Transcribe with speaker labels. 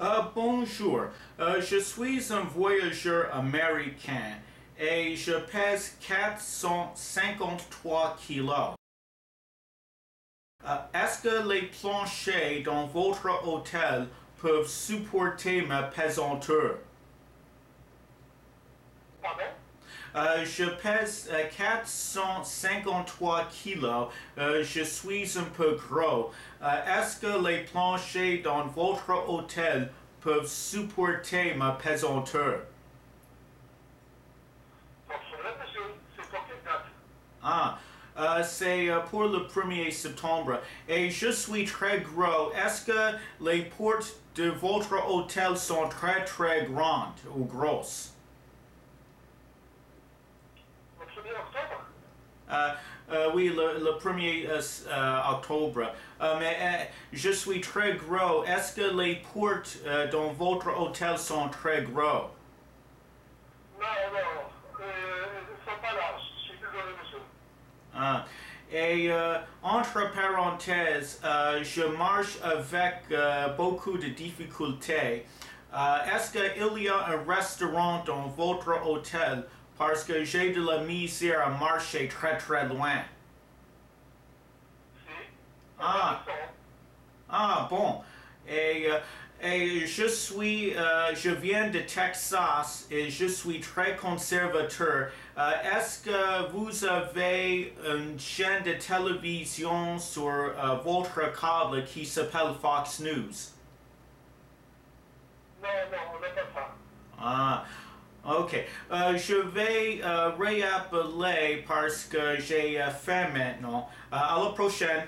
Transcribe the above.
Speaker 1: Euh, bonjour, Euh, je suis un voyageur américain et je pèse 453 kilos. Euh, Est-ce que les planchers dans votre hôtel peuvent supporter ma pesanteur? Euh, je pèse euh, 453 kilos. Euh, je suis un peu gros. Euh, Est-ce que les planchers dans votre hôtel peuvent supporter ma pesanteur? Ah, euh, c'est euh, pour le 1er septembre. Et je suis très gros. Est-ce que les portes de votre hôtel sont très très grandes ou grosses?
Speaker 2: Le 1er octobre
Speaker 1: Euh, oui, le, le 1er euh, euh, octobre. Euh, mais je suis très gros. Est-ce que les portes dans votre hôtel sont très gros?
Speaker 2: Non, non. Ils sont pas là. Je suis désolé, monsieur.
Speaker 1: Ah. Et entre parenthèses, je marche avec beaucoup de difficultés. Est-ce qu'il y a un restaurant dans votre hôtel parce que j'ai de la misère à marcher très très loin?
Speaker 2: Si.
Speaker 1: Ah. Ah bon. Et, euh, et je suis, euh, je viens de Texas et je suis très conservateur. Euh, Est-ce que vous avez une chaîne de télévision sur euh, votre câble qui s'appelle Fox News?
Speaker 2: Non, non, on n'a pas ça.
Speaker 1: Ah, ok. Euh, je vais euh, réappeler parce que j'ai euh, faim maintenant. À la prochaine.